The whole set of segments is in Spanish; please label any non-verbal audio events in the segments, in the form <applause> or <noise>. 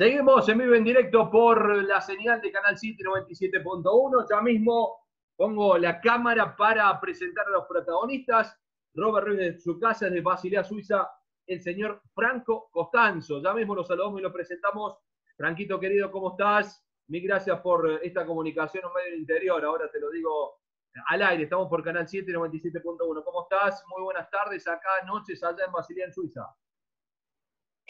Seguimos en vivo en directo por la señal de Canal City 97.1. Ya mismo pongo la cámara para presentar a los protagonistas. Robert Ruiz de su casa, de Basilea, Suiza, el señor Franco Costanzo. Ya mismo lo saludamos y lo presentamos. Franquito querido, ¿cómo estás? Mil gracias por esta comunicación en medio del interior. Ahora te lo digo al aire. Estamos por Canal 7 97.1. ¿Cómo estás? Muy buenas tardes acá, noches allá en Basilea, en Suiza.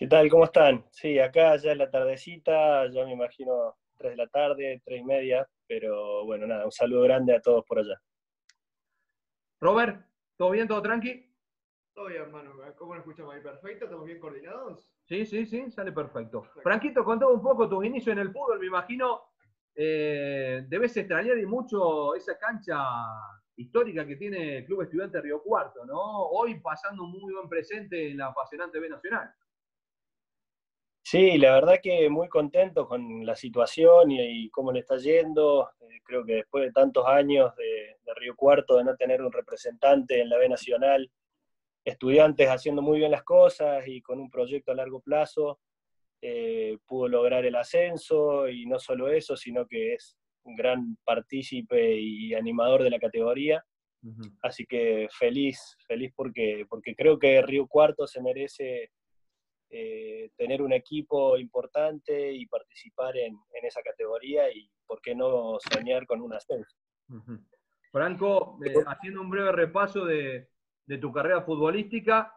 ¿Qué tal? ¿Cómo están? Sí, acá ya es la tardecita, yo me imagino 3 de la tarde, 3 y media, pero bueno, nada, un saludo grande a todos por allá. Robert, ¿todo bien? ¿Todo tranqui? Todo bien, hermano. ¿Cómo nos escuchamos ahí? ¿Perfecto? ¿Estamos bien coordinados? Sí, sí, sí, sale perfecto. Franquito, contame un poco tus inicios en el fútbol. Me imagino, eh, debes extrañar y mucho esa cancha histórica que tiene el Club Estudiante Río Cuarto, ¿no? Hoy pasando un muy buen presente en la apasionante B Nacional. Sí, la verdad que muy contento con la situación y, cómo le está yendo. Eh, creo que después de tantos años de, Río Cuarto, de no tener un representante en la B Nacional, estudiantes haciendo muy bien las cosas y con un proyecto a largo plazo, eh, pudo lograr el ascenso y no solo eso, sino que es un gran partícipe y animador de la categoría. Así que feliz, feliz porque, porque creo que Río Cuarto se merece eh, tener un equipo importante y participar en, esa categoría y por qué no soñar con un ascenso. Franco, eh, haciendo un breve repaso de, tu carrera futbolística,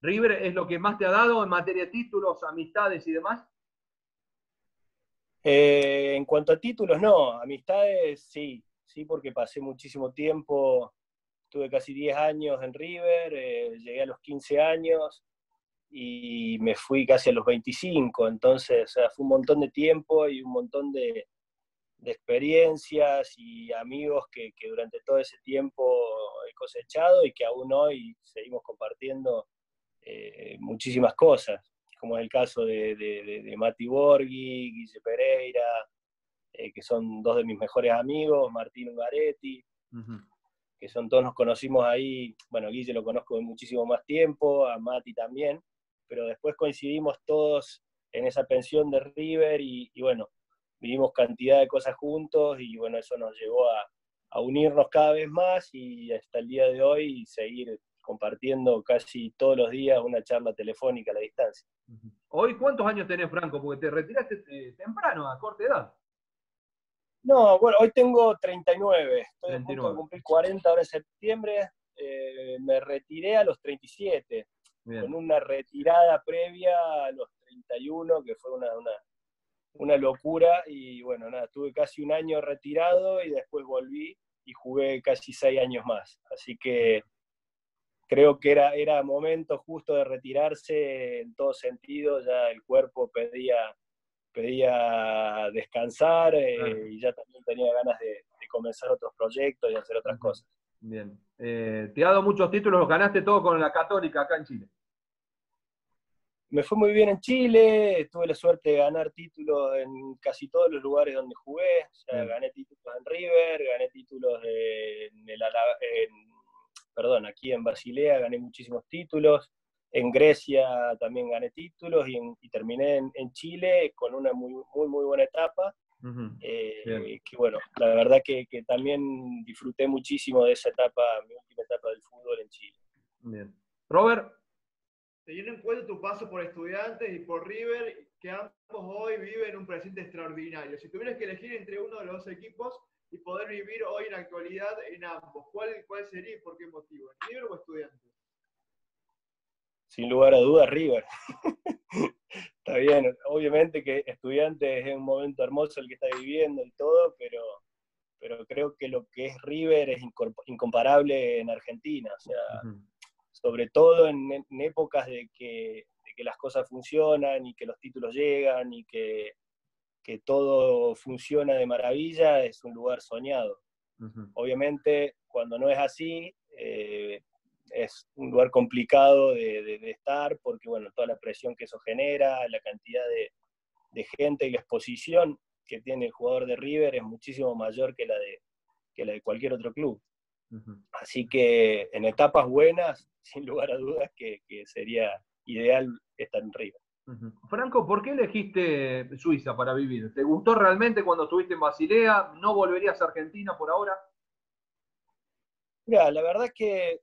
River es lo que más te ha dado en materia de títulos, amistades y demás. Eh, en cuanto a títulos, no, amistades sí, sí, porque pasé muchísimo tiempo, tuve casi 10 años en River, llegué a los 15 años, y me fui casi a los 25, entonces o sea, fue un montón de tiempo y un montón de, de experiencias y amigos que, que, durante todo ese tiempo he cosechado y que aún hoy seguimos compartiendo eh, muchísimas cosas, como es el caso de, de, de Mati Borghi, Guille Pereira, eh, que son dos de mis mejores amigos, Martín Ungaretti, que son todos nos conocimos ahí, bueno, Guille lo conozco de muchísimo más tiempo, a Mati también, pero después coincidimos todos en esa pensión de River y, bueno, vivimos cantidad de cosas juntos y bueno, eso nos llevó a, unirnos cada vez más y hasta el día de hoy seguir compartiendo casi todos los días una charla telefónica a la distancia. Hoy, ¿cuántos años tenés, Franco? Porque te retiraste eh, temprano, a corta edad. No, bueno, hoy tengo 39, estoy a punto de cumplir 40 ahora en septiembre, eh, me retiré a los 37 con una retirada previa a los 31, que fue una, una, locura. Y bueno, nada, tuve casi un año retirado y después volví y jugué casi seis años más. Así que creo que era, era momento justo de retirarse en todo sentido, ya el cuerpo pedía, pedía descansar eh, y ya también tenía ganas de, comenzar otros proyectos y hacer otras cosas. Bien. Eh, te ha dado muchos títulos, los ganaste todo con la Católica acá en Chile. Me fue muy bien en Chile, tuve la suerte de ganar títulos en casi todos los lugares donde jugué. O sea, gané títulos en River, gané títulos en, el, perdón, aquí en Basilea gané muchísimos títulos. En Grecia también gané títulos y, terminé en, Chile con una muy, muy, muy buena etapa. Eh, que bueno, la verdad que, también disfruté muchísimo de esa etapa, mi última etapa del fútbol en Chile. Bien. Robert. Teniendo en cuenta tu paso por estudiantes y por River, que ambos hoy viven un presente extraordinario. Si tuvieras que elegir entre uno de los dos equipos y poder vivir hoy en la actualidad en ambos, ¿cuál, cuál sería y por qué motivo? ¿River o estudiantes? Sin lugar a dudas, River. <laughs> está bien, obviamente que estudiante es un momento hermoso el que está viviendo y todo, pero, pero creo que lo que es River es incomparable en Argentina, o sea, sobre todo en, épocas de que, las cosas funcionan y que los títulos llegan y que, todo funciona de maravilla, es un lugar soñado. Obviamente, cuando no es así, eh, es un lugar complicado de, estar porque, bueno, toda la presión que eso genera, la cantidad de, gente y la exposición que tiene el jugador de River es muchísimo mayor que la de, la de cualquier otro club. Así que en etapas buenas, <laughs> sin lugar a dudas, que, sería ideal estar en River. Franco, ¿por qué elegiste Suiza para vivir? ¿Te gustó realmente cuando estuviste en Basilea? ¿No volverías a Argentina por ahora? Mira, la verdad es que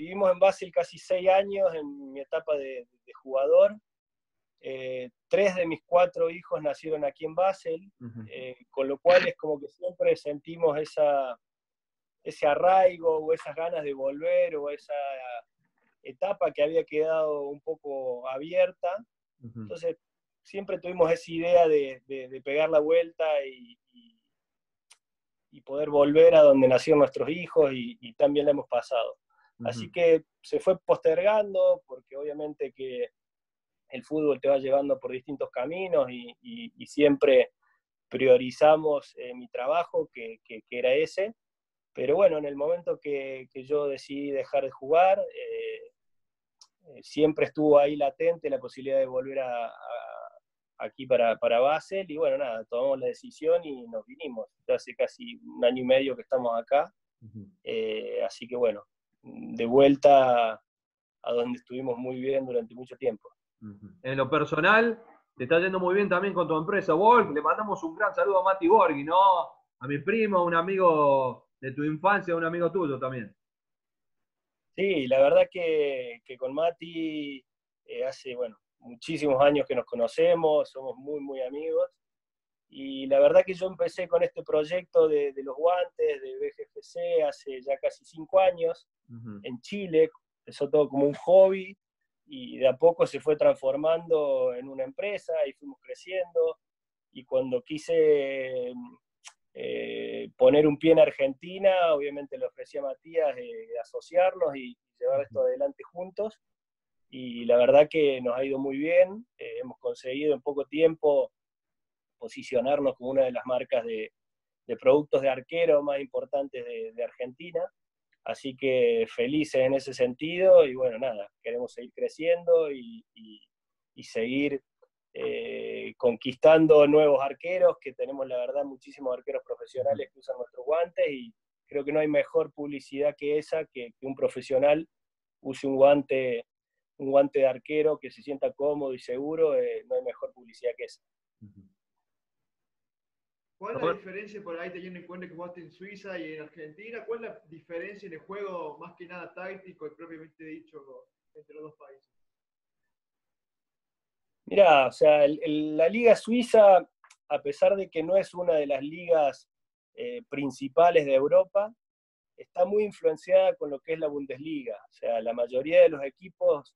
vivimos en Basel casi seis años en mi etapa de, jugador. Eh, tres de mis cuatro hijos nacieron aquí en Basel, eh, con lo cual es como que siempre sentimos esa, ese arraigo o esas ganas de volver o esa etapa que había quedado un poco abierta. Entonces, siempre tuvimos esa idea de, pegar la vuelta y, y, poder volver a donde nacieron nuestros hijos y, también la hemos pasado. Así que se fue postergando porque obviamente que el fútbol te va llevando por distintos caminos y, siempre priorizamos eh, mi trabajo, que, que, era ese. Pero bueno, en el momento que, que yo decidí dejar de jugar, eh, eh, siempre estuvo ahí latente la posibilidad de volver a, aquí para, para, Basel y bueno, nada, tomamos la decisión y nos vinimos. Ya hace casi un año y medio que estamos acá, eh, así que bueno, de vuelta a donde estuvimos muy bien durante mucho tiempo. En lo personal, te está yendo muy bien también con tu empresa, Borg. Le mandamos un gran saludo a Mati Borghi, ¿no? A mi primo, un amigo de tu infancia, un amigo tuyo también. Sí, la verdad que, con Mati eh, hace, bueno, muchísimos años que nos conocemos, somos muy, muy amigos. Y la verdad que yo empecé con este proyecto de, los guantes de BGFC hace ya casi cinco años en Chile. Empezó todo como un hobby y de a poco se fue transformando en una empresa y fuimos creciendo. Y cuando quise eh, poner un pie en Argentina, obviamente le ofrecí a Matías de asociarnos y, llevar esto adelante juntos. Y la verdad que nos ha ido muy bien, eh, hemos conseguido en poco tiempo posicionarnos como una de las marcas de, productos de arquero más importantes de, Argentina. Así que felices en ese sentido y bueno, nada, queremos seguir creciendo y, seguir eh, conquistando nuevos arqueros, que tenemos la verdad muchísimos arqueros profesionales que usan nuestros guantes y creo que no hay mejor publicidad que esa, que, un profesional use un guante, un guante de arquero que se sienta cómodo y seguro, eh, no hay mejor publicidad que esa. ¿Cuál es la diferencia por ahí teniendo en cuenta que jugaste en Suiza y en Argentina? ¿Cuál es la diferencia en el juego más que nada táctico y propiamente dicho entre los dos países? Mira, o sea, la liga suiza, a pesar de que no es una de las ligas eh, principales de Europa, está muy influenciada con lo que es la Bundesliga. O sea, la mayoría de los equipos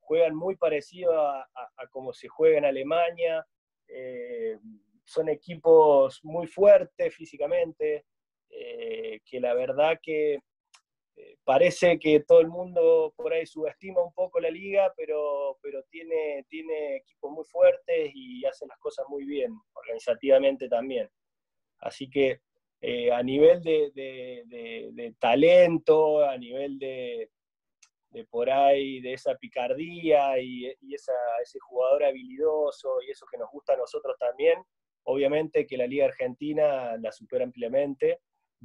juegan muy parecido a, como se juega en Alemania. Eh, son equipos muy fuertes físicamente, eh, que la verdad que eh, parece que todo el mundo por ahí subestima un poco la liga, pero, pero tiene, tiene equipos muy fuertes y hacen las cosas muy bien, organizativamente también. Así que eh, a nivel de, talento, a nivel de, por ahí, de esa picardía y, ese jugador habilidoso y eso que nos gusta a nosotros también, obviamente que la Liga Argentina la supera ampliamente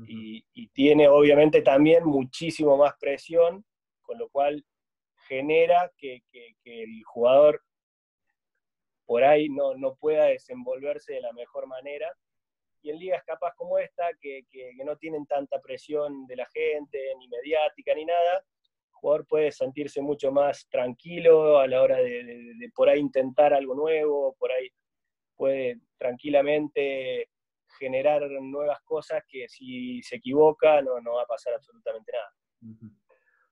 y, tiene obviamente también muchísimo más presión, con lo cual genera que, el jugador por ahí no, no, pueda desenvolverse de la mejor manera. Y en ligas capaz como esta, que, no tienen tanta presión de la gente, ni mediática, ni nada, el jugador puede sentirse mucho más tranquilo a la hora de, de por ahí intentar algo nuevo, por ahí puede tranquilamente generar nuevas cosas que si se equivoca no, no va a pasar absolutamente nada.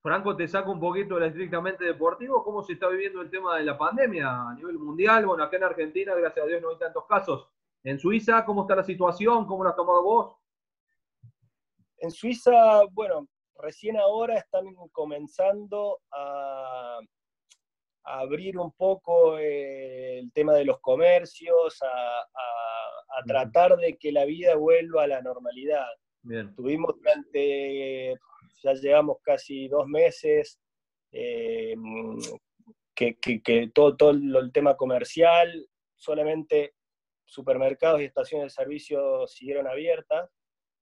Franco, te saco un poquito del estrictamente deportivo. ¿Cómo se está viviendo el tema de la pandemia a nivel mundial? Bueno, acá en Argentina, gracias a Dios, no hay tantos casos. En Suiza, ¿cómo está la situación? ¿Cómo lo has tomado vos? En Suiza, bueno, recién ahora están comenzando a, abrir un poco eh, el tema de los comercios, a, tratar de que la vida vuelva a la normalidad. Tuvimos durante, ya llevamos casi dos meses, eh, que, todo, todo el tema comercial, solamente supermercados y estaciones de servicio siguieron abiertas,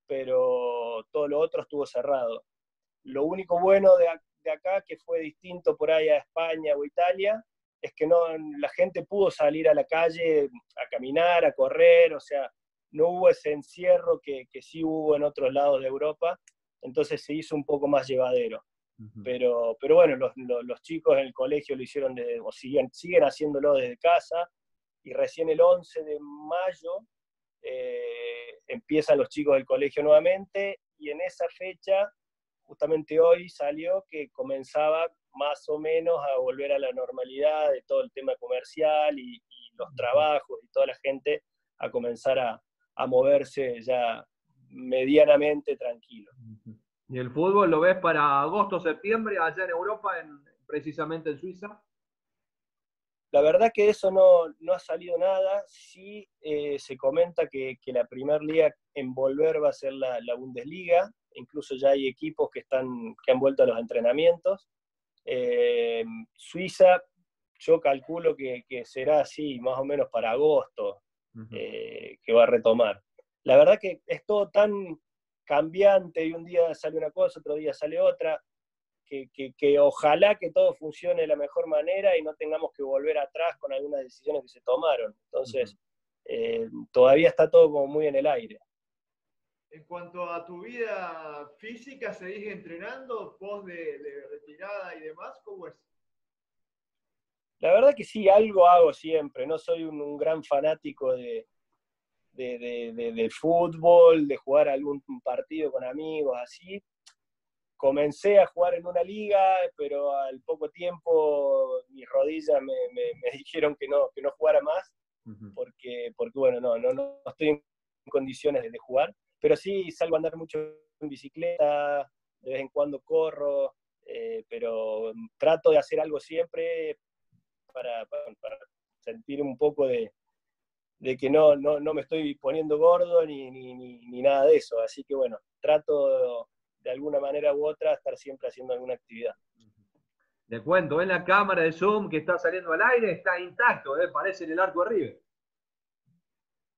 pero todo lo otro estuvo cerrado. Lo único bueno de, de acá, que fue distinto por ahí a España o Italia, es que no, la gente pudo salir a la calle a caminar, a correr, o sea, no hubo ese encierro que, que sí hubo en otros lados de Europa, entonces se hizo un poco más llevadero. pero, pero bueno, los, los, chicos en el colegio lo hicieron, de, o siguen, siguen haciéndolo desde casa, y recién el 11 de mayo eh, empiezan los chicos del colegio nuevamente, y en esa fecha, justamente hoy salió que comenzaba más o menos a volver a la normalidad de todo el tema comercial y, los trabajos y toda la gente a comenzar a, a moverse ya medianamente tranquilo. ¿Y el fútbol lo ves para agosto, septiembre, allá en Europa, en, precisamente en Suiza? La verdad que eso no, no ha salido nada. Sí eh, se comenta que, que la primera liga en volver va a ser la, la, Bundesliga. Incluso ya hay equipos que, están, que han vuelto a los entrenamientos. Eh, Suiza, yo calculo que, que, será así, más o menos para agosto, uh -huh. eh, que va a retomar. La verdad que es todo tan cambiante y un día sale una cosa, otro día sale otra, que, que, que, ojalá que todo funcione de la mejor manera y no tengamos que volver atrás con algunas decisiones que se tomaron. Entonces, uh -huh. eh, todavía está todo como muy en el aire. En cuanto a tu vida física, ¿seguís entrenando post de, de retirada y demás? ¿Cómo es? La verdad que sí, algo hago siempre. No soy un, un gran fanático de, de, de, de, de, fútbol, de jugar algún partido con amigos, así. Comencé a jugar en una liga, pero al poco tiempo mis rodillas me, me, me <laughs> dijeron que no, que no jugara más, uh -huh. porque, porque bueno, no, no, no estoy en condiciones de, jugar. Pero sí salgo a andar mucho en bicicleta, de vez en cuando corro, eh, pero trato de hacer algo siempre para, para, para sentir un poco de, de que no, no, no, me estoy poniendo gordo ni, ni, ni, ni, nada de eso. Así que bueno, trato de alguna manera u otra estar siempre haciendo alguna actividad. Le cuento, en la cámara de Zoom que está saliendo al aire está intacto, ¿eh? parece en el arco River.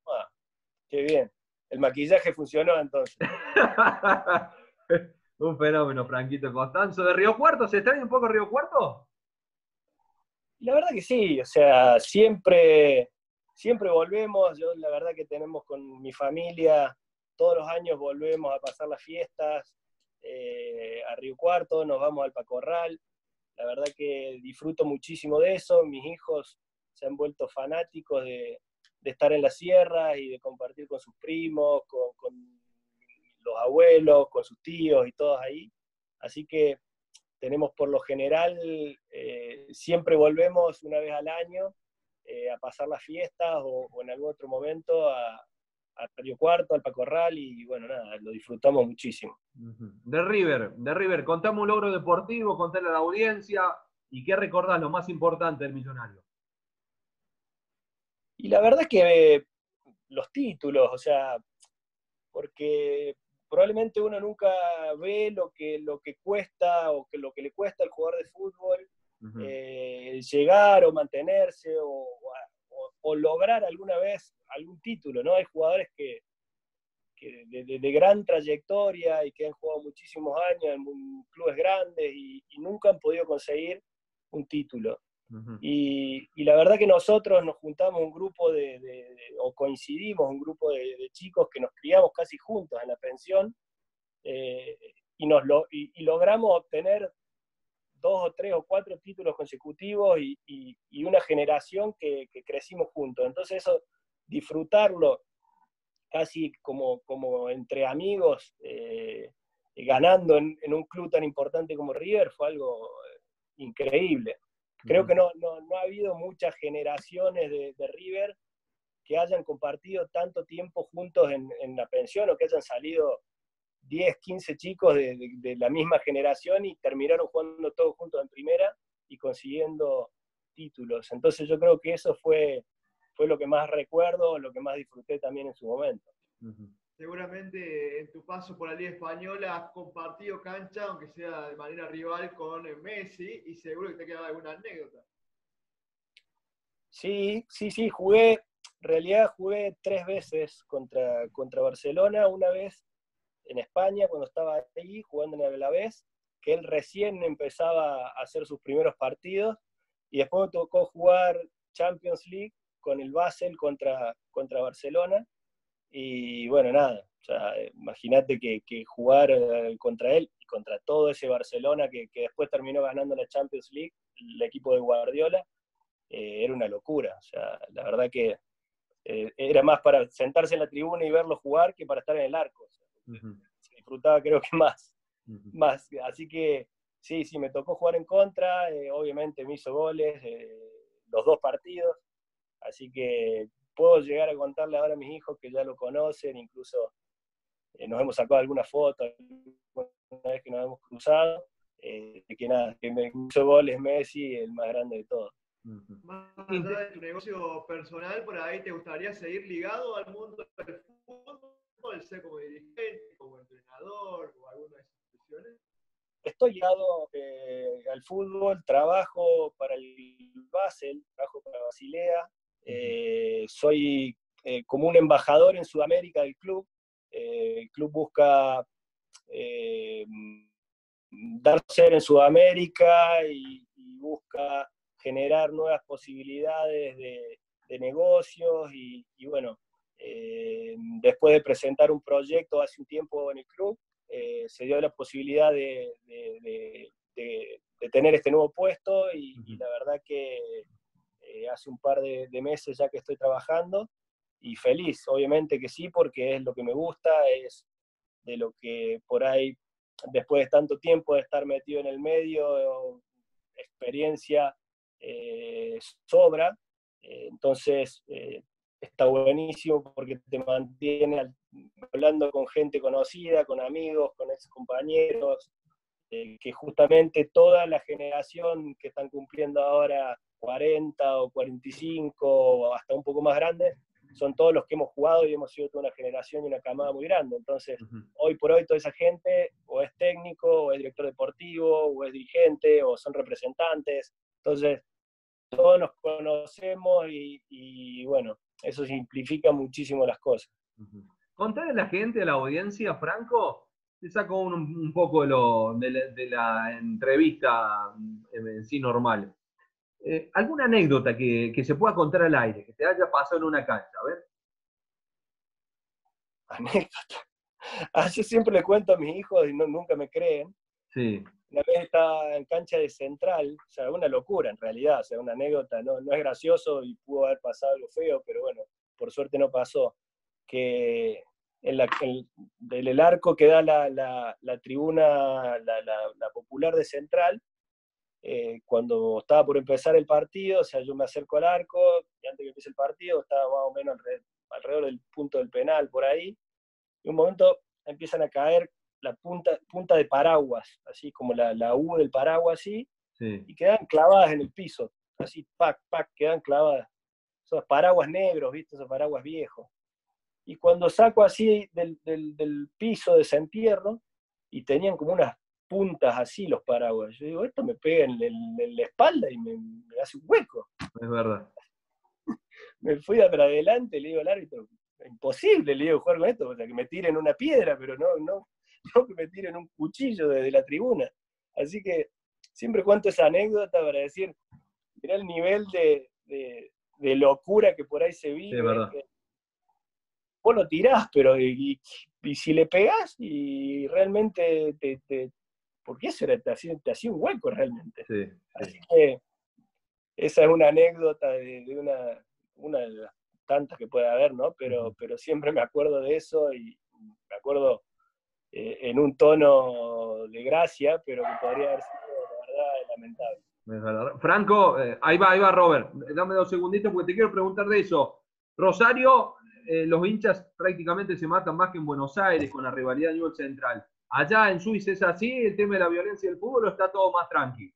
Ah, qué bien. El maquillaje funcionó entonces. <laughs> un fenómeno, Franquito Costanzo. ¿De Río Cuarto? ¿Se extraña un poco Río Cuarto? La verdad que sí, o sea, siempre siempre volvemos, yo la verdad que tenemos con mi familia, todos los años volvemos a pasar las fiestas eh, a Río Cuarto, nos vamos al Pacorral, la verdad que disfruto muchísimo de eso, mis hijos se han vuelto fanáticos de, de estar en la sierra y de compartir con sus primos, con, con, los abuelos, con sus tíos y todos ahí, así que tenemos por lo general, eh, siempre volvemos una vez al año, eh, a pasar las fiestas o, o, en algún otro momento a, a Río Cuarto, al Pacorral y bueno, nada, lo disfrutamos muchísimo. De River, de River, contame un logro deportivo, contale a la audiencia y qué recordás lo más importante del millonario. Y la verdad que eh, los títulos, o sea, porque probablemente uno nunca ve lo que, lo que cuesta o que lo que le cuesta al jugador de fútbol Uh -huh. eh, llegar o mantenerse o, o, o, lograr alguna vez algún título, ¿no? Hay jugadores que, que de, de, de, gran trayectoria y que han jugado muchísimos años en clubes grandes y, y nunca han podido conseguir un título. Y, la verdad que nosotros nos juntamos un grupo de, o coincidimos un grupo de, chicos que nos criamos casi juntos en la pensión eh, y, nos lo, y, logramos obtener dos o tres o cuatro títulos consecutivos y, y, una generación que, crecimos juntos. Entonces eso, disfrutarlo casi como, como entre amigos, eh, ganando en, en, un club tan importante como River, fue algo eh, increíble. Creo que no, no, no, ha habido muchas generaciones de, de, River que hayan compartido tanto tiempo juntos en, en la pensión o que hayan salido 10, 15 chicos de, de, de, la misma generación y terminaron jugando todos juntos en primera y consiguiendo títulos. Entonces yo creo que eso fue, fue lo que más recuerdo, lo que más disfruté también en su momento. Uh -huh. Seguramente en tu paso por la Liga Española has compartido cancha, aunque sea de manera rival, con Messi y seguro que te queda alguna anécdota. Sí, sí, sí, jugué, en realidad jugué tres veces contra, contra Barcelona, una vez en España cuando estaba ahí jugando en el Alavés, que él recién empezaba a hacer sus primeros partidos, Y después me tocó jugar Champions League con el Basel contra, contra Barcelona. Y bueno, nada, imagínate que, jugar eh, contra él y contra todo ese Barcelona que, después terminó ganando la Champions League, el equipo de Guardiola, eh, era una locura. O sea, la verdad que eh, era más para sentarse en la tribuna y verlo jugar que para estar en el arco. Se disfrutaba creo que más, más. Así que sí, sí, me tocó jugar en contra, obviamente me hizo goles los dos partidos, así que puedo llegar a contarle ahora a mis hijos que ya lo conocen, incluso eh, nos hemos sacado algunas fotos una vez que nos hemos cruzado, eh, que nada, que me hizo goles Messi, el más grande de todos. Más allá de tu negocio personal, por ahí te gustaría seguir ligado al mundo del fútbol, ser como dirigente, como entrenador o alguna de esas profesiones. Estoy ligado eh, al fútbol, trabajo para el Basel, trabajo para Basilea, soy como un embajador en Sudamérica del club, eh, el club busca eh, dar ser en Sudamérica y, busca generar nuevas posibilidades de, negocios y, bueno, eh, después de presentar un proyecto hace un tiempo en el club, se dio la posibilidad de, tener este nuevo puesto y, la verdad que hace un par de, meses ya que estoy trabajando y feliz, obviamente que sí, porque es lo que me gusta, es de lo que por ahí, después de tanto tiempo de estar metido en el medio, experiencia eh, sobra, eh, entonces eh, está buenísimo porque te mantiene hablando con gente conocida, con amigos, con ex compañeros, que justamente toda la generación que están cumpliendo ahora 40 o 45 o hasta un poco más grandes, son todos los que hemos jugado y hemos sido toda una generación y una camada muy grande. Entonces, hoy por hoy toda esa gente o es técnico, o es director deportivo, o es dirigente, o son representantes. Entonces, todos nos conocemos y, bueno, eso simplifica muchísimo las cosas. Contarle a la gente, a la audiencia, Franco, te saco un, poco de, lo, de, la, de, la, entrevista en sí normal. Eh, ¿Alguna anécdota que, se pueda contar al aire, que te haya pasado en una cancha? A ver. <laughs> Anécdota. Ah, yo siempre le cuento a mis hijos y nunca me creen. Sí. Una vez estaba en cancha de central, o sea, una locura en realidad, o sea, una anécdota, no, no es gracioso y pudo haber pasado algo feo, pero bueno, por suerte no pasó. Que en, la, el arco que da la, la, tribuna, la, la, popular de central, eh, cuando estaba por empezar el partido, o sea, yo me acerco al arco, y antes que empiece el partido, estaba más o menos alrededor, del punto del penal, por ahí, y un momento empiezan a caer la punta, punta de paraguas, así como la, la U del paraguas, así, y quedan clavadas en el piso, así, pac, pac, quedan clavadas. Esos paraguas negros, ¿viste? Esos paraguas viejos. Y cuando saco así del, del, del piso de ese entierro, y tenían como unas puntas así los paraguas. Yo digo, esto me pega en, la espalda y me, hace un hueco. Es verdad. <laughs> me fui para adelante, le digo al árbitro, imposible, le digo, jugar con esto, o sea, que me tiren una piedra, pero no, no, no que me tiren un cuchillo desde la tribuna. Así que siempre cuento esa anécdota para decir, mira el nivel de, locura que por ahí se vive. verdad. Vos lo tirás, pero y, si le pegás y realmente te, porque eso era, te, hacía, un hueco realmente. Así que esa es una anécdota de, una, una, de las tantas que puede haber, ¿no? Pero, pero siempre me acuerdo de eso y me acuerdo eh, en un tono de gracia, pero que podría haber sido, la verdad, lamentable. Franco, eh, ahí va, ahí va Robert. Dame dos segunditos porque te quiero preguntar de eso. Rosario, eh, los hinchas prácticamente se matan más que en Buenos Aires con la rivalidad a nivel central. Allá en Suiza es así, el tema de la violencia del fútbol, está todo más tranquilo.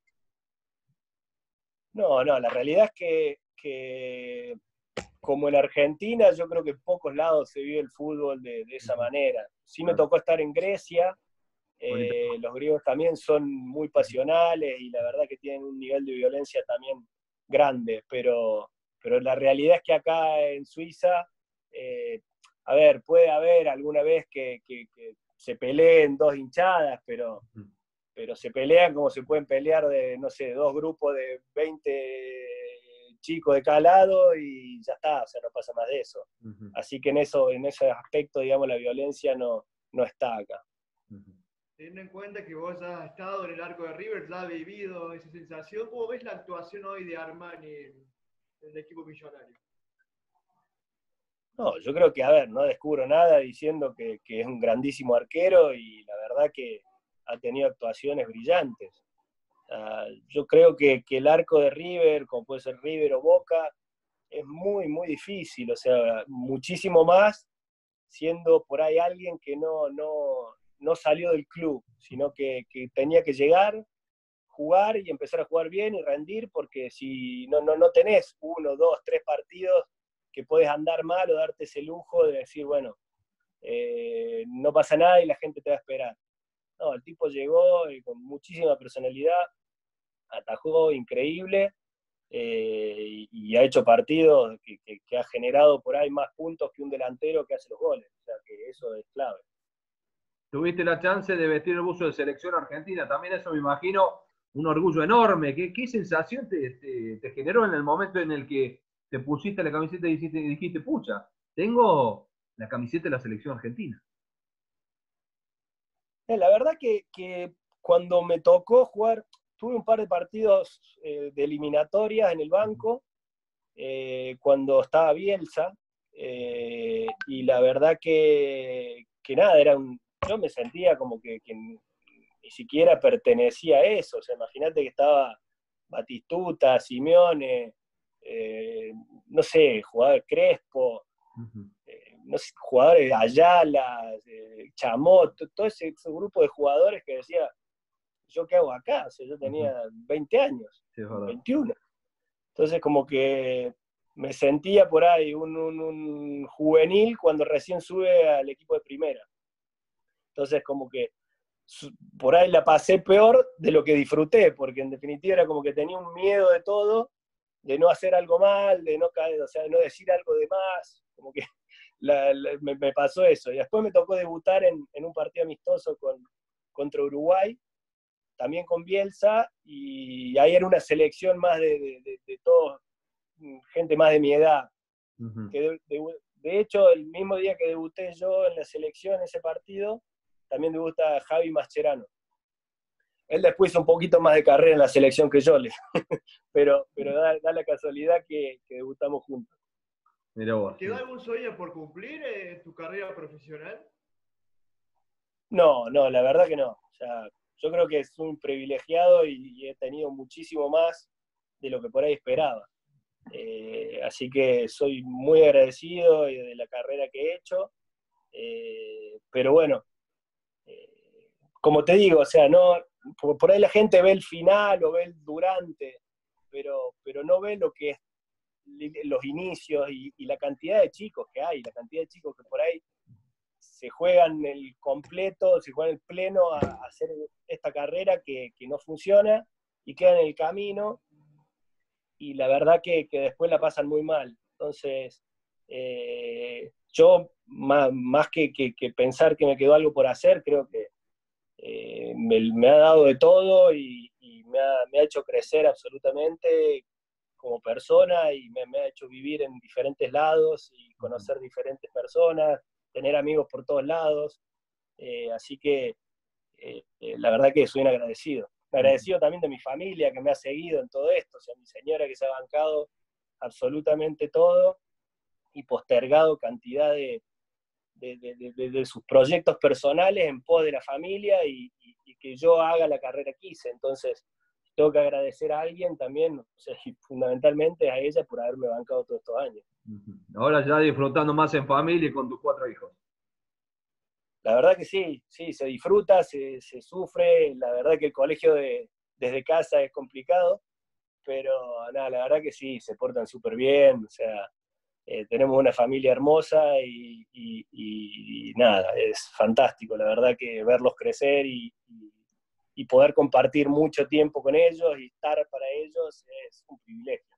No, no, la realidad es que, como en Argentina, yo creo que en pocos lados se vive el fútbol de, esa manera. Sí me tocó estar en Grecia, eh, los griegos también son muy pasionales y la verdad que tienen un nivel de violencia también grande, pero, pero la realidad es que acá en Suiza, eh, a ver, puede haber alguna vez que, se peleen dos hinchadas, pero, pero se pelean como se pueden pelear de, no sé, dos grupos de 20 chicos de cada lado y ya está, o sea, no pasa más de eso. Así que en, eso, en ese aspecto, digamos, la violencia no, no está acá. Teniendo en cuenta que vos ya has estado en el arco de River, ya has vivido esa sensación, ¿cómo ves la actuación hoy de Armani en, el equipo millonario? No, yo creo que, a ver, no descubro nada diciendo que, que es un grandísimo arquero y la verdad que ha tenido actuaciones brillantes. yo creo que, que, el arco de River, como puede ser River o Boca, es muy, muy difícil, o sea, muchísimo más siendo por ahí alguien que no, no, no salió del club, sino que, que, tenía que llegar, jugar y empezar a jugar bien y rendir, porque si no, no, no tenés uno, dos, tres partidos que puedes andar mal o darte ese lujo de decir, bueno, eh, no pasa nada y la gente te va a esperar. No, el tipo llegó con muchísima personalidad, atajó increíble eh, y, ha hecho partidos que, ha generado por ahí más puntos que un delantero que hace los goles. O sea que eso es clave. Tuviste la chance de vestir el buzo de selección argentina, también eso me imagino un orgullo enorme. ¿Qué, qué sensación te, generó en el momento en el que te pusiste la camiseta y dijiste, pucha, tengo la camiseta de la selección argentina? Eh, la verdad que, cuando me tocó jugar, tuve un par de partidos eh, de eliminatorias en el banco, eh, cuando estaba Bielsa, y la verdad que, nada, era un, yo me sentía como que, ni siquiera pertenecía a eso, o sea, imagínate que estaba Batistuta, Simeone, no sé, jugador Crespo, no sé, jugadores de Ayala, Chamot, todo ese, grupo de jugadores que decía, ¿yo qué hago acá? O sea, yo tenía 20 años, 21. Entonces como que me sentía por ahí un, juvenil cuando recién sube al equipo de primera. Entonces como que por ahí la pasé peor de lo que disfruté, porque en definitiva era como que tenía un miedo de todo, de no hacer algo mal, de no caer, o sea, de no decir algo de más, como que <laughs> me, pasó eso. Y después me tocó debutar en, un partido amistoso con, contra Uruguay, también con Bielsa, y ahí era una selección más de, de, todos, gente más de mi edad. de, hecho, el mismo día que debuté yo en la selección, en ese partido, también debuta Javi Mascherano. Él después hizo un poquito más de carrera en la selección que yo, <laughs> pero, pero da, la casualidad que debutamos juntos. ¿Quedó algún sueño por cumplir en tu carrera profesional? No, no, la verdad que no. O sea, yo creo que es un privilegiado y, he tenido muchísimo más de lo que por ahí esperaba. Eh, así que soy muy agradecido de la carrera que he hecho. Eh, pero bueno, eh, como te digo, o sea, no, por, ahí la gente ve el final o ve el durante, pero, pero no ve lo que es los inicios y, la cantidad de chicos que hay, la cantidad de chicos que por ahí se juegan el completo, se juegan el pleno a, hacer esta carrera que, no funciona y quedan en el camino y la verdad que, después la pasan muy mal. Entonces, eh, yo más, que, pensar que me quedó algo por hacer, creo que eh, me, ha dado de todo y, me, ha, me, ha, hecho crecer absolutamente como persona y me, ha hecho vivir en diferentes lados y conocer diferentes personas, tener amigos por todos lados. Eh, así que eh, la verdad que soy un agradecido. Agradecido también de mi familia que me ha seguido en todo esto, o sea, mi señora que se ha bancado absolutamente todo y postergado cantidad de, de, sus proyectos personales en pos de la familia y, y, que yo haga la carrera que hice. Entonces, tengo que agradecer a alguien también, o sea, fundamentalmente a ella por haberme bancado todos estos años. Ahora ya disfrutando más en familia y con tus cuatro hijos. La verdad que sí, sí, se disfruta, se, sufre, la verdad que el colegio de, desde casa es complicado, pero nada, la verdad que sí, se portan súper bien, o sea, eh, tenemos una familia hermosa y, y, nada, es fantástico, la verdad que verlos crecer y, y poder compartir mucho tiempo con ellos y estar para ellos es un privilegio.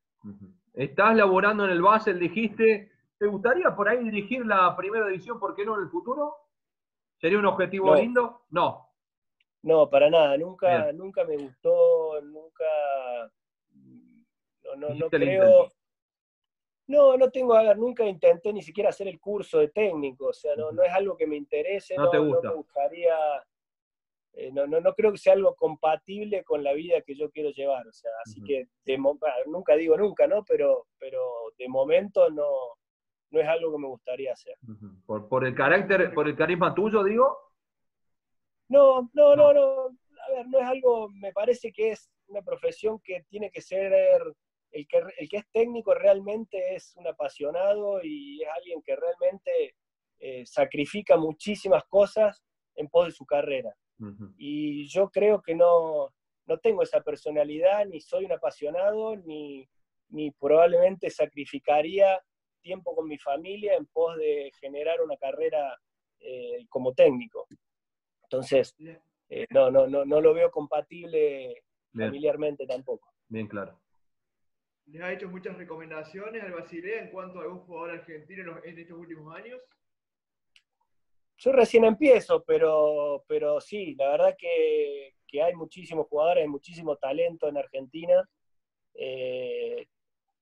Estás laborando en el Basel, dijiste, ¿te gustaría por ahí dirigir la primera división, por qué no en el futuro? ¿Sería un objetivo lindo? No. No, para nada, nunca, nunca me gustó, nunca, no, no, creo, no, no tengo, a ver, nunca intenté ni siquiera hacer el curso de técnico, o sea, no, no es algo que me interese, no, no me gustaría, eh, no, no, no creo que sea algo compatible con la vida que yo quiero llevar, o sea, así que nunca digo nunca, ¿no? Pero, pero de momento no, no es algo que me gustaría hacer. ¿Por, por el carácter, por el carisma tuyo, digo? No, no, no, no, a ver, no es algo, me parece que es una profesión que tiene que ser, el que, el que es técnico realmente es un apasionado y es alguien que realmente eh, sacrifica muchísimas cosas en pos de su carrera. Y yo creo que no, tengo esa personalidad, ni soy un apasionado, ni, probablemente sacrificaría tiempo con mi familia en pos de generar una carrera eh, como técnico. Entonces, eh, no, no, no, no lo veo compatible familiarmente tampoco. Bien claro. ¿Les ha hecho muchas recomendaciones al Basilea en cuanto a algún jugador argentino en estos últimos años? Yo recién empiezo, pero, pero sí, la verdad que, hay muchísimos jugadores, hay muchísimo talento en Argentina. Eh,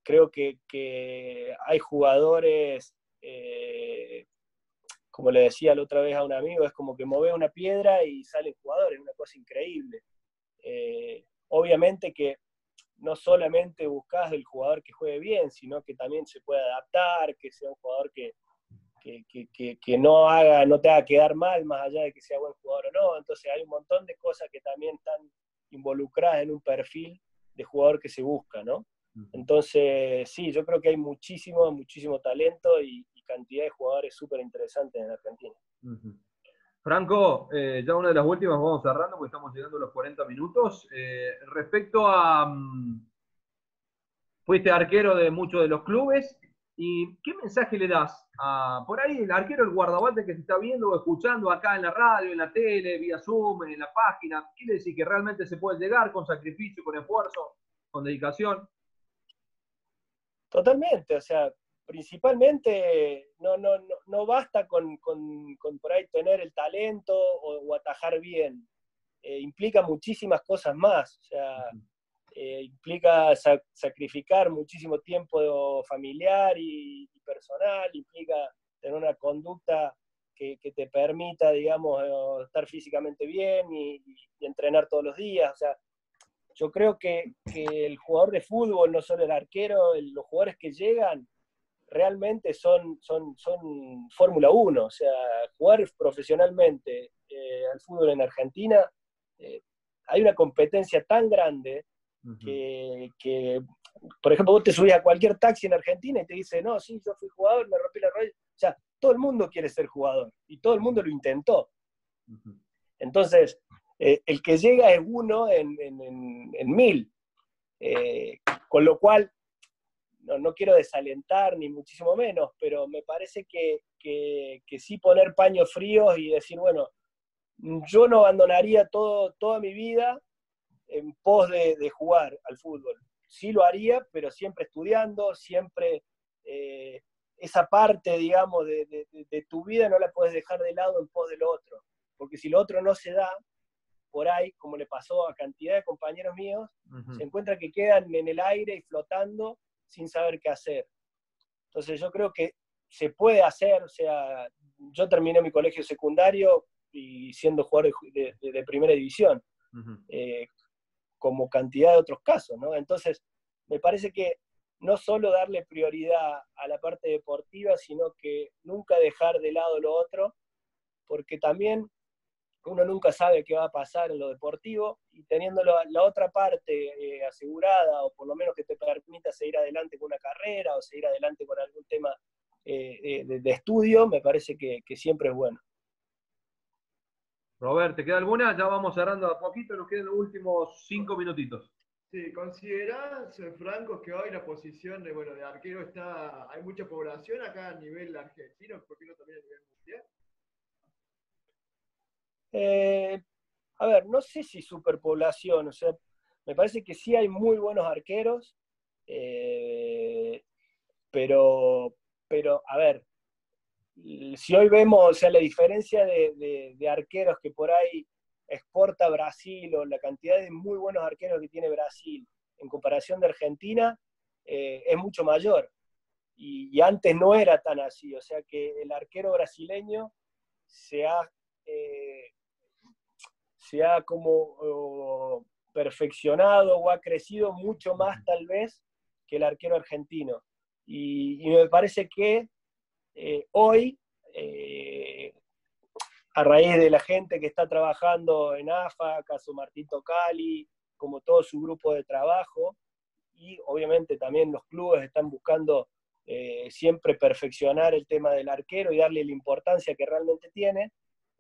creo que, hay jugadores, eh, como le decía la otra vez a un amigo, es como que mueve una piedra y salen jugadores, es una cosa increíble. Eh, obviamente que no solamente buscas el jugador que juegue bien, sino que también se puede adaptar, que sea un jugador que, que, no, haga, no te haga quedar mal, más allá de que sea buen jugador o no. Entonces hay un montón de cosas que también están involucradas en un perfil de jugador que se busca, ¿no? Entonces, sí, yo creo que hay muchísimo, muchísimo talento y, cantidad de jugadores súper interesantes en Argentina. Franco, eh, ya una de las últimas, vamos cerrando porque estamos llegando a los 40 minutos. Eh, respecto a... Mm, fuiste arquero de muchos de los clubes ¿Y qué mensaje le das a, por ahí, el arquero, el guardabate que se está viendo o escuchando acá en la radio, en la tele, vía Zoom, en la página? ¿Quiere decir que realmente se puede llegar con sacrificio, con esfuerzo, con dedicación? Totalmente, o sea, principalmente no, no, no, basta con, por ahí tener el talento o, atajar bien. Eh, implica muchísimas cosas más. O sea, eh, implica sacrificar muchísimo tiempo familiar y, personal, implica tener una conducta que, te permita, digamos, eh, estar físicamente bien y, entrenar todos los días. O sea, yo creo que, el jugador de fútbol, no solo el arquero, los jugadores que llegan realmente son, son, son Fórmula 1. O sea, jugar profesionalmente eh, al fútbol en Argentina, hay una competencia tan grande que, por ejemplo, vos te subís a cualquier taxi en Argentina y te dice, no, sí, yo fui jugador, me rompí la rodilla. O sea, todo el mundo quiere ser jugador y todo el mundo lo intentó. Entonces, eh, el que llega es uno en, mil. Eh, con lo cual, no, quiero desalentar ni muchísimo menos, pero me parece que, que, que sí poner paños fríos y decir, bueno, yo no abandonaría todo, toda mi vida en pos de, jugar al fútbol. Sí lo haría, pero siempre estudiando, siempre eh, esa parte, digamos, de, tu vida no la puedes dejar de lado en pos del otro. Porque si lo otro no se da, por ahí, como le pasó a cantidad de compañeros míos, se encuentra que quedan en el aire y flotando sin saber qué hacer. Entonces yo creo que se puede hacer, o sea, yo terminé mi colegio secundario y siendo jugador de, primera división como cantidad de otros casos, ¿no? Entonces, me parece que no solo darle prioridad a la parte deportiva, sino que nunca dejar de lado lo otro, porque también uno nunca sabe qué va a pasar en lo deportivo y teniendo la, otra parte eh, asegurada o por lo menos que te permita seguir adelante con una carrera o seguir adelante con algún tema eh, de, estudio, me parece que siempre es bueno. Robert, ¿te queda alguna? Ya vamos cerrando a poquito, nos quedan los últimos cinco minutitos. Sí, considerás, Franco, que hoy la posición de, bueno, de arquero está, hay mucha población acá a nivel argentino, ¿por qué no también a nivel mundial? Eh, a ver, no sé si superpoblación, o sea, me parece que sí hay muy buenos arqueros, eh, pero, pero, a ver, si hoy vemos, o sea, la diferencia de, arqueros que por ahí exporta Brasil o la cantidad de muy buenos arqueros que tiene Brasil en comparación de Argentina eh, es mucho mayor. Y, antes no era tan así, o sea que el arquero brasileño se ha, se ha como perfeccionado o ha crecido mucho más tal vez que el arquero argentino. Y, me parece que eh, hoy, eh, a raíz de la gente que está trabajando en AFA, caso Martín Tocali, como todo su grupo de trabajo, y obviamente también los clubes están buscando eh, siempre perfeccionar el tema del arquero y darle la importancia que realmente tiene,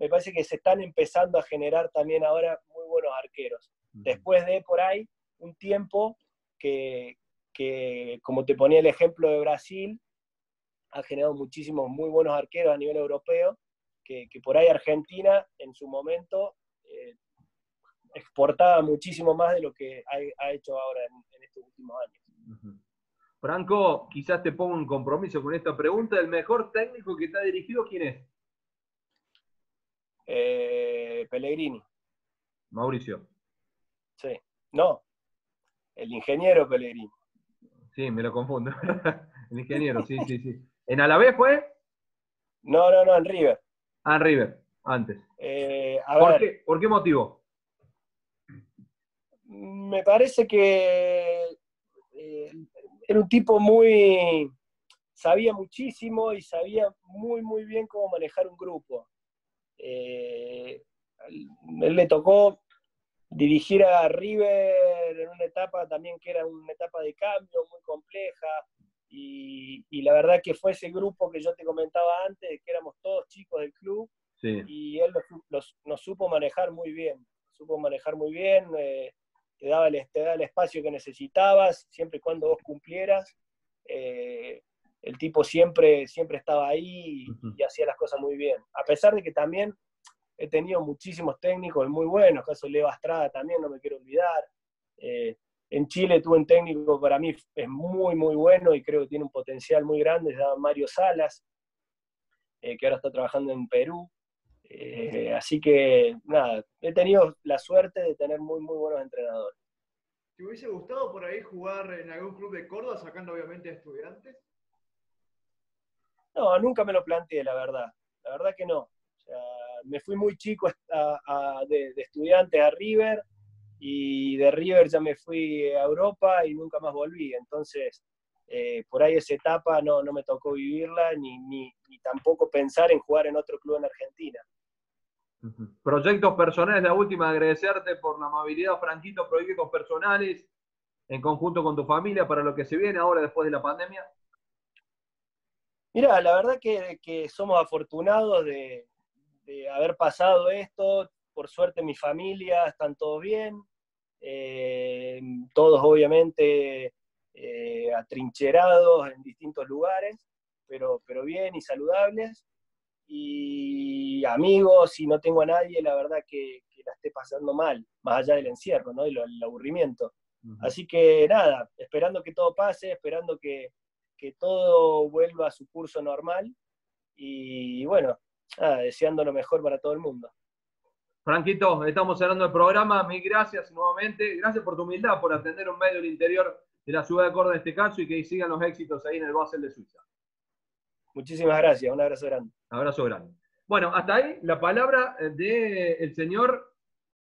me parece que se están empezando a generar también ahora muy buenos arqueros. Después de por ahí un tiempo que, que, como te ponía el ejemplo de Brasil, ha generado muchísimos muy buenos arqueros a nivel europeo, que, por ahí Argentina en su momento eh, exportaba muchísimo más de lo que ha, hecho ahora en, estos últimos años. Franco, quizás te pongo un compromiso con esta pregunta. ¿El mejor técnico que te ha dirigido quién es? Eh, Pellegrini. Mauricio. Sí. No, el ingeniero Pellegrini. Sí, me lo confundo. <laughs> el ingeniero, sí, sí, sí. ¿En Alavés fue? No, no, no, en River. Ah, en River, antes. Eh, ¿Por, Qué, motivo? Me parece que eh, era un tipo muy. sabía muchísimo y sabía muy, muy bien cómo manejar un grupo. Eh, él le tocó dirigir a River en una etapa también que era una etapa de cambio muy compleja y, la verdad que fue ese grupo que yo te comentaba antes, que éramos todos chicos del club y él nos, supo manejar muy bien, supo manejar muy bien, eh, te, daba el, el espacio que necesitabas, siempre y cuando vos cumplieras. Eh, el tipo siempre, siempre estaba ahí y hacía las cosas muy bien. A pesar de que también he tenido muchísimos técnicos muy buenos, caso Leo Estrada también, no me quiero olvidar. Eh, en Chile tuve un técnico para mí es muy, muy bueno y creo que tiene un potencial muy grande, se llama Mario Salas, eh, que ahora está trabajando en Perú. Eh, así que, nada, he tenido la suerte de tener muy, muy buenos entrenadores. ¿Te hubiese gustado por ahí jugar en algún club de Córdoba, sacando obviamente a estudiantes? No, nunca me lo planteé, la verdad. La verdad que no me fui muy chico de, estudiante a River y de River ya me fui a Europa y nunca más volví. Entonces, eh, por ahí esa etapa no, no me tocó vivirla ni, ni, tampoco pensar en jugar en otro club en Argentina. Proyectos personales, la última, agradecerte por la amabilidad, Franquito, proyectos personales en conjunto con tu familia para lo que se viene ahora después de la pandemia. Mira, la verdad que, que somos afortunados de, de haber pasado esto. Por suerte mi familia están todos bien, eh, todos obviamente eh, atrincherados en distintos lugares, pero, pero bien y saludables. Y amigos, y no tengo a nadie, la verdad que, la esté pasando mal, más allá del encierro, ¿no? Y el aburrimiento. Así que nada, esperando que todo pase, esperando que, que todo vuelva a su curso normal. Y bueno, deseando lo mejor para todo el mundo. Franquito, estamos cerrando el programa. Mil gracias nuevamente. Gracias por tu humildad, por atender un medio del interior de la ciudad de Córdoba en este caso y que sigan los éxitos ahí en el Basel de Suiza. Muchísimas gracias. Un abrazo grande. Un abrazo grande. Bueno, hasta ahí la palabra del señor